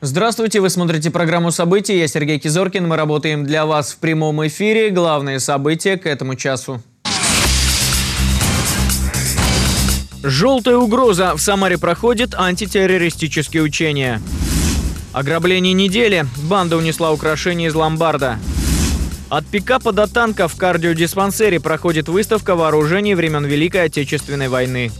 Здравствуйте, вы смотрите программу «События». Я Сергей Кизоркин. Мы работаем для вас в прямом эфире. Главные события к этому часу. Желтая угроза. В Самаре проходит антитеррористические учения. Ограбление недели. Банда унесла украшения из ломбарда. От пикапа до танка в кардиодиспансере проходит выставка вооружений времен Великой Отечественной войны.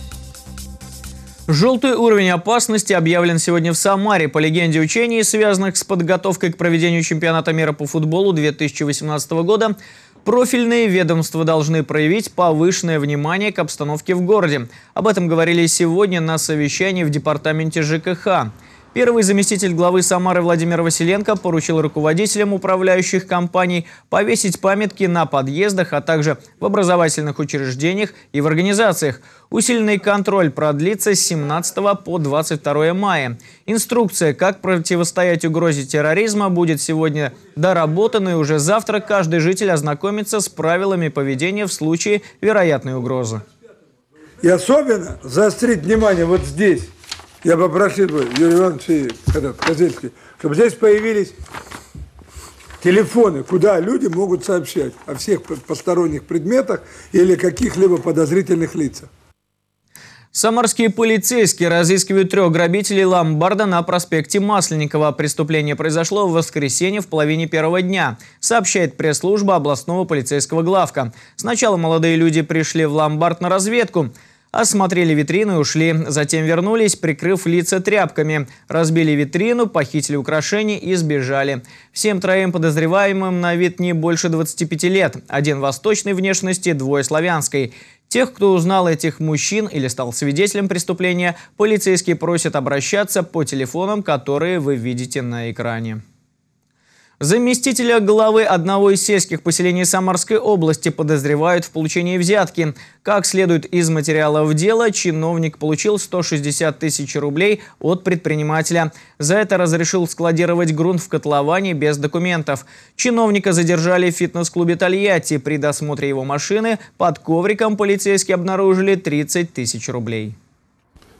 Желтый уровень опасности объявлен сегодня в Самаре по легенде учений, связанных с подготовкой к проведению чемпионата мира по футболу 2018 года. Профильные ведомства должны проявить повышенное внимание к обстановке в городе. Об этом говорили сегодня на совещании в департаменте ЖКХ. Первый заместитель главы Самары Владимир Василенко поручил руководителям управляющих компаний повесить памятки на подъездах, а также в образовательных учреждениях и в организациях. Усиленный контроль продлится с 17 по 22 мая. Инструкция, как противостоять угрозе терроризма, будет сегодня доработана, и уже завтра каждый житель ознакомится с правилами поведения в случае вероятной угрозы. И особенно заострить внимание вот здесь я попросил бы Юрий Иванович и этот, чтобы здесь появились телефоны, куда люди могут сообщать о всех посторонних предметах или каких-либо подозрительных лицах. Самарские полицейские разыскивают трех грабителей ломбарда на проспекте Масленникова. Преступление произошло в воскресенье в половине первого дня, сообщает пресс-служба областного полицейского главка. Сначала молодые люди пришли в ломбард на разведку. Осмотрели витрину и ушли. Затем вернулись, прикрыв лица тряпками. Разбили витрину, похитили украшения и сбежали. Всем троим подозреваемым на вид не больше 25 лет. Один восточной внешности, двое славянской. Тех, кто узнал этих мужчин или стал свидетелем преступления, полицейские просят обращаться по телефонам, которые вы видите на экране. Заместителя главы одного из сельских поселений Самарской области подозревают в получении взятки. Как следует из материалов дела, чиновник получил 160 тысяч рублей от предпринимателя. За это разрешил складировать грунт в котловане без документов. Чиновника задержали в фитнес-клубе Тольятти. При досмотре его машины под ковриком полицейские обнаружили 30 тысяч рублей.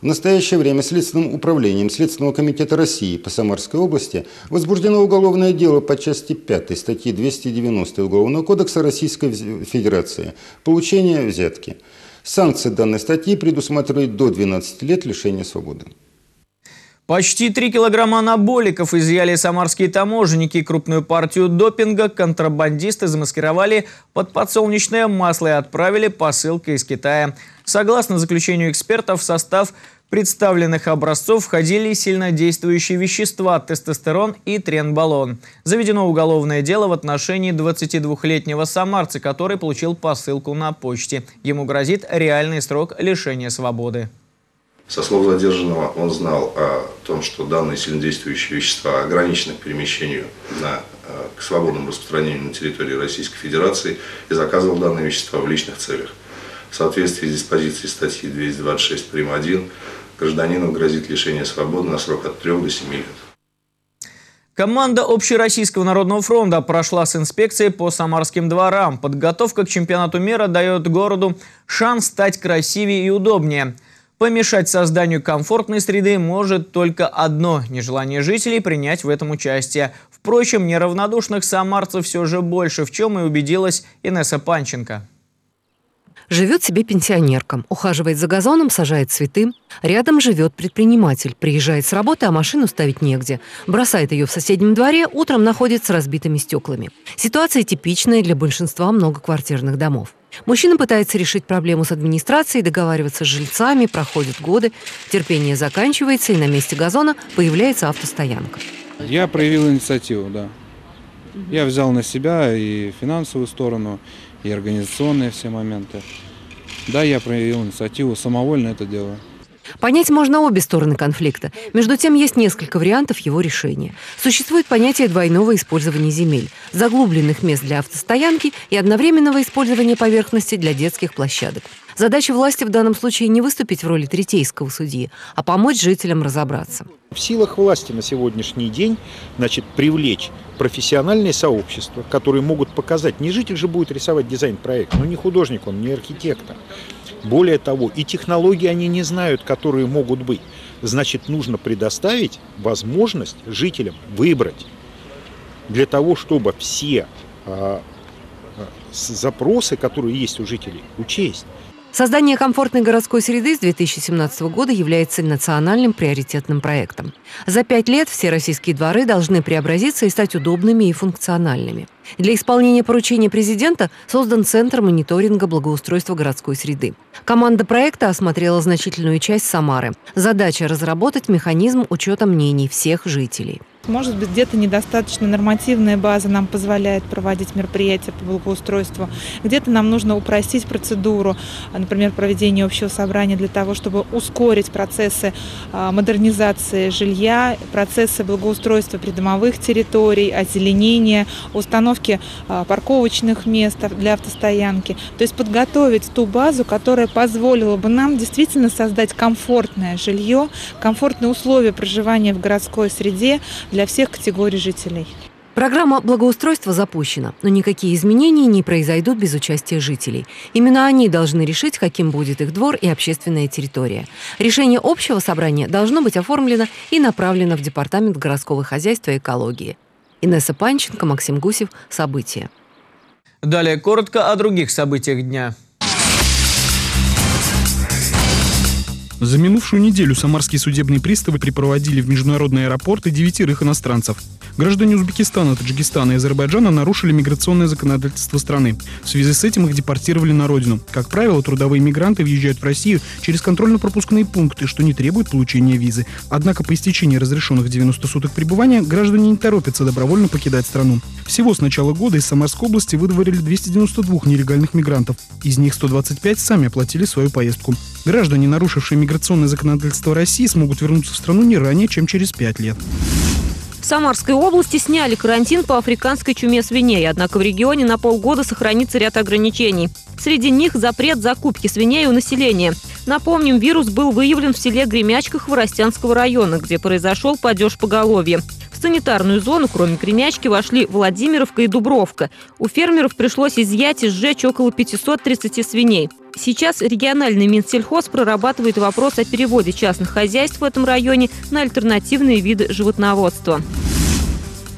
В настоящее время Следственным управлением Следственного комитета России по Самарской области возбуждено уголовное дело по части 5 статьи 290 Уголовного кодекса Российской Федерации «Получение взятки». Санкции данной статьи предусматривают до 12 лет лишения свободы. Почти 3 килограмма анаболиков изъяли самарские таможенники. Крупную партию допинга контрабандисты замаскировали под подсолнечное масло и отправили посылкой из Китая. Согласно заключению экспертов, в состав представленных образцов входили сильнодействующие вещества – тестостерон и тренбалон. Заведено уголовное дело в отношении 22-летнего самарца, который получил посылку на почте. Ему грозит реальный срок лишения свободы. Со слов задержанного он знал о том, что данные сильнодействующие вещества ограничены к перемещению на, э, к свободному распространению на территории Российской Федерации и заказывал данные вещества в личных целях. В соответствии с диспозицией статьи 226 прим. 1 гражданину грозит лишение свободы на срок от 3 до 7 лет. Команда Общероссийского народного фронта прошла с инспекцией по самарским дворам. Подготовка к чемпионату мира дает городу шанс стать красивее и удобнее – Помешать созданию комфортной среды может только одно – нежелание жителей принять в этом участие. Впрочем, неравнодушных самарцев все же больше, в чем и убедилась Инесса Панченко. Живет себе пенсионерка, ухаживает за газоном, сажает цветы. Рядом живет предприниматель, приезжает с работы, а машину ставить негде. Бросает ее в соседнем дворе, утром находит с разбитыми стеклами. Ситуация типичная для большинства многоквартирных домов. Мужчина пытается решить проблему с администрацией, договариваться с жильцами, проходят годы, терпение заканчивается, и на месте газона появляется автостоянка. Я проявил инициативу, да. Я взял на себя и финансовую сторону, и организационные все моменты. Да, я проявил инициативу, самовольно это делаю. Понять можно обе стороны конфликта. Между тем, есть несколько вариантов его решения. Существует понятие двойного использования земель, заглубленных мест для автостоянки и одновременного использования поверхности для детских площадок. Задача власти в данном случае не выступить в роли третейского судьи, а помочь жителям разобраться. В силах власти на сегодняшний день значит, привлечь профессиональные сообщества, которые могут показать, не житель же будет рисовать дизайн-проект, но не художник он, не архитектор. Более того, и технологии они не знают, которые могут быть. Значит, нужно предоставить возможность жителям выбрать для того, чтобы все а, а, запросы, которые есть у жителей, учесть. Создание комфортной городской среды с 2017 года является национальным приоритетным проектом. За пять лет все российские дворы должны преобразиться и стать удобными и функциональными. Для исполнения поручения президента создан Центр мониторинга благоустройства городской среды. Команда проекта осмотрела значительную часть Самары. Задача – разработать механизм учета мнений всех жителей. Может быть, где-то недостаточно нормативная база нам позволяет проводить мероприятия по благоустройству. Где-то нам нужно упростить процедуру, например, проведение общего собрания для того, чтобы ускорить процессы а, модернизации жилья, процессы благоустройства придомовых территорий, озеленения, установки а, парковочных мест для автостоянки. То есть подготовить ту базу, которая позволила бы нам действительно создать комфортное жилье, комфортные условия проживания в городской среде для всех категорий жителей. Программа благоустройства запущена, но никакие изменения не произойдут без участия жителей. Именно они должны решить, каким будет их двор и общественная территория. Решение общего собрания должно быть оформлено и направлено в Департамент городского хозяйства и экологии. Инесса Панченко, Максим Гусев. События. Далее коротко о других событиях дня. За минувшую неделю самарские судебные приставы припроводили в международные аэропорты девятерых иностранцев. Граждане Узбекистана, Таджикистана и Азербайджана нарушили миграционное законодательство страны. В связи с этим их депортировали на родину. Как правило, трудовые мигранты въезжают в Россию через контрольно-пропускные пункты, что не требует получения визы. Однако по истечении разрешенных 90 суток пребывания граждане не торопятся добровольно покидать страну. Всего с начала года из Самарской области выдворили 292 нелегальных мигрантов. Из них 125 сами оплатили свою поездку. Граждане, нарушившие миграционное законодательство России, смогут вернуться в страну не ранее, чем через 5 лет. Самарской области сняли карантин по африканской чуме свиней, однако в регионе на полгода сохранится ряд ограничений. Среди них запрет закупки свиней у населения. Напомним, вирус был выявлен в селе Гремячка Хворостянского района, где произошел падеж поголовья. В санитарную зону, кроме Кремячки, вошли Владимировка и Дубровка. У фермеров пришлось изъять и сжечь около 530 свиней. Сейчас региональный Минсельхоз прорабатывает вопрос о переводе частных хозяйств в этом районе на альтернативные виды животноводства.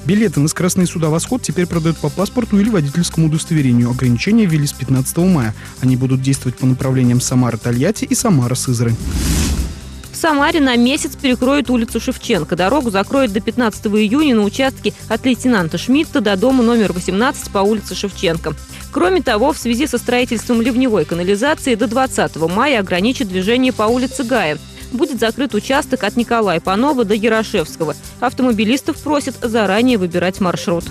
Билеты на скоростные суда «Восход» теперь продают по паспорту или водительскому удостоверению. Ограничения ввели с 15 мая. Они будут действовать по направлениям Самара-Тольятти и Самара-Сызрань. В Самаре на месяц перекроют улицу Шевченко. Дорогу закроют до 15 июня на участке от лейтенанта Шмидта до дома номер 18 по улице Шевченко. Кроме того, в связи со строительством ливневой канализации до 20 мая ограничат движение по улице Гая. Будет закрыт участок от Николая Панова до Ярошевского. Автомобилистов просят заранее выбирать маршрут.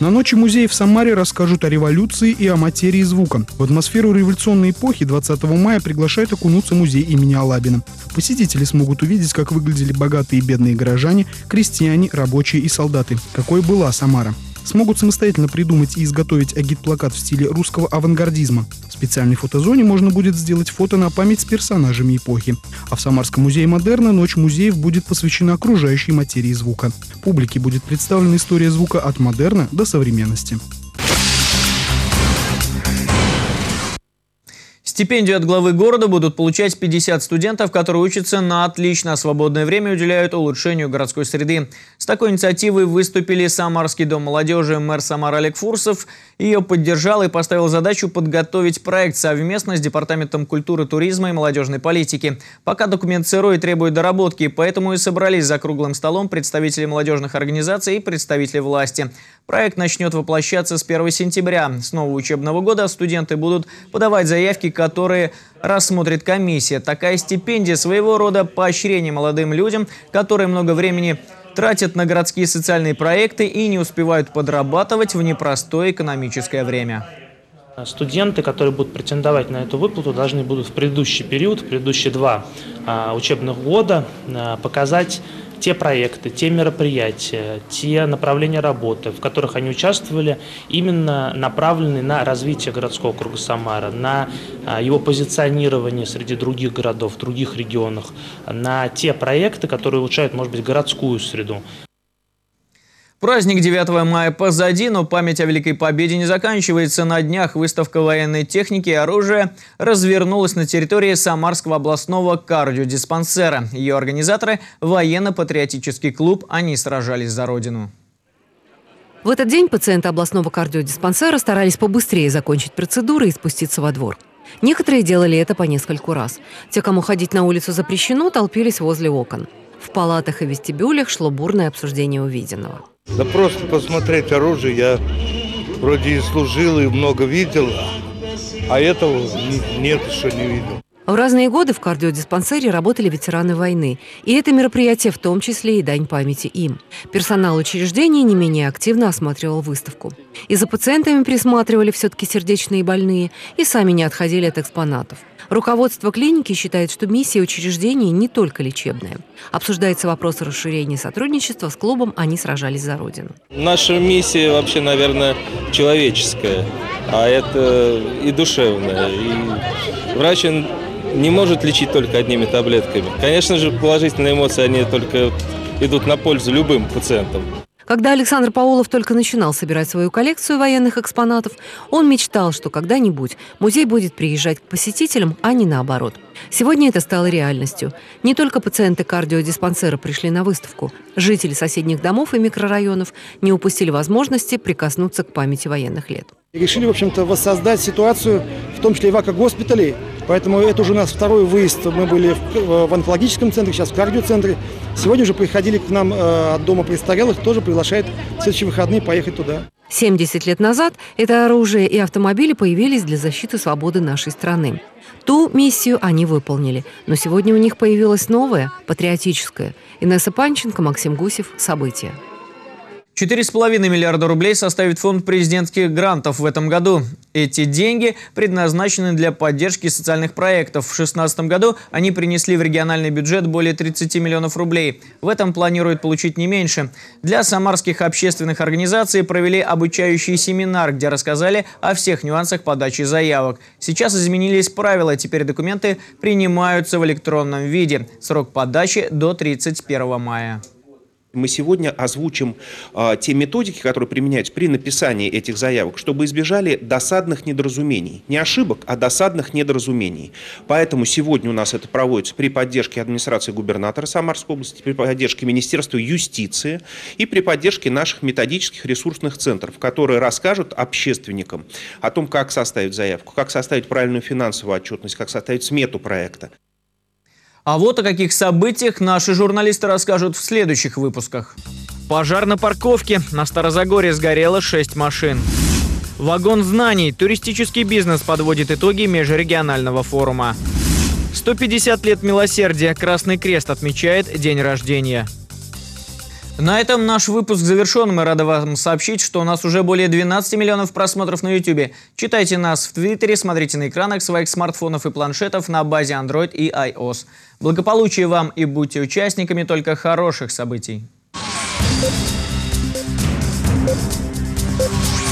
На ночи музея в Самаре расскажут о революции и о материи звука. В атмосферу революционной эпохи 20 мая приглашают окунуться музей имени Алабина. Посетители смогут увидеть, как выглядели богатые и бедные горожане, крестьяне, рабочие и солдаты. Какой была Самара смогут самостоятельно придумать и изготовить агит-плакат в стиле русского авангардизма. В специальной фотозоне можно будет сделать фото на память с персонажами эпохи. А в Самарском музее модерна Ночь музеев будет посвящена окружающей материи звука. Публике будет представлена история звука от модерна до современности. Стипендию от главы города будут получать 50 студентов, которые учатся на отлично, а свободное время уделяют улучшению городской среды. С такой инициативой выступили Самарский дом молодежи, мэр Самар Олег Фурсов. Ее поддержал и поставил задачу подготовить проект совместно с Департаментом культуры, туризма и молодежной политики. Пока документ сырой требует доработки, поэтому и собрались за круглым столом представители молодежных организаций и представители власти. Проект начнет воплощаться с 1 сентября. С нового учебного года студенты будут подавать заявки, которые рассмотрит комиссия. Такая стипендия своего рода поощрение молодым людям, которые много времени тратят на городские социальные проекты и не успевают подрабатывать в непростое экономическое время. Студенты, которые будут претендовать на эту выплату, должны будут в предыдущий период, в предыдущие два а, учебных года а, показать те проекты, те мероприятия, те направления работы, в которых они участвовали, именно направлены на развитие городского круга Самара, на а, его позиционирование среди других городов, других регионах, на те проекты, которые улучшают, может быть, городскую среду. Праздник 9 мая позади, но память о Великой Победе не заканчивается. На днях выставка военной техники и оружия развернулась на территории Самарского областного кардиодиспансера. Ее организаторы – военно-патриотический клуб «Они сражались за Родину». В этот день пациенты областного кардиодиспансера старались побыстрее закончить процедуры и спуститься во двор. Некоторые делали это по нескольку раз. Те, кому ходить на улицу запрещено, толпились возле окон. В палатах и вестибюлях шло бурное обсуждение увиденного. Да просто посмотреть оружие. Я вроде и служил, и много видел, а этого нет, что не видел. В разные годы в кардиодиспансере работали ветераны войны, и это мероприятие в том числе и дань памяти им. Персонал учреждения не менее активно осматривал выставку. И за пациентами присматривали все-таки сердечные больные, и сами не отходили от экспонатов. Руководство клиники считает, что миссия учреждения не только лечебная. Обсуждается вопрос расширения сотрудничества с клубом «Они сражались за Родину». Наша миссия вообще, наверное, человеческая, а это и душевная. И врач не может лечить только одними таблетками. Конечно же, положительные эмоции, они только идут на пользу любым пациентам. Когда Александр Паулов только начинал собирать свою коллекцию военных экспонатов, он мечтал, что когда-нибудь музей будет приезжать к посетителям, а не наоборот. Сегодня это стало реальностью. Не только пациенты кардиодиспансера пришли на выставку. Жители соседних домов и микрорайонов не упустили возможности прикоснуться к памяти военных лет. Решили, в общем-то, воссоздать ситуацию, в том числе и в госпиталей Поэтому это уже у нас второй выезд. Мы были в, в онкологическом центре, сейчас в кардиоцентре. Сегодня уже приходили к нам э, от дома престарелых, тоже приглашают в следующие выходные поехать туда. 70 лет назад это оружие и автомобили появились для защиты свободы нашей страны. Ту миссию они выполнили, но сегодня у них появилась новая, патриотическая. Инесса Панченко, Максим Гусев. События. 4,5 миллиарда рублей составит фонд президентских грантов в этом году. Эти деньги предназначены для поддержки социальных проектов. В 2016 году они принесли в региональный бюджет более 30 миллионов рублей. В этом планируют получить не меньше. Для самарских общественных организаций провели обучающий семинар, где рассказали о всех нюансах подачи заявок. Сейчас изменились правила, теперь документы принимаются в электронном виде. Срок подачи до 31 мая. Мы сегодня озвучим э, те методики, которые применяются при написании этих заявок, чтобы избежали досадных недоразумений. Не ошибок, а досадных недоразумений. Поэтому сегодня у нас это проводится при поддержке администрации губернатора Самарской области, при поддержке Министерства юстиции и при поддержке наших методических ресурсных центров, которые расскажут общественникам о том, как составить заявку, как составить правильную финансовую отчетность, как составить смету проекта. А вот о каких событиях наши журналисты расскажут в следующих выпусках. Пожар на парковке. На Старозагоре сгорело 6 машин. Вагон знаний. Туристический бизнес подводит итоги межрегионального форума. 150 лет милосердия. Красный Крест отмечает день рождения. На этом наш выпуск завершен. Мы рады вам сообщить, что у нас уже более 12 миллионов просмотров на YouTube. Читайте нас в Твиттере, смотрите на экранах своих смартфонов и планшетов на базе Android и iOS. Благополучия вам и будьте участниками только хороших событий. Thank you.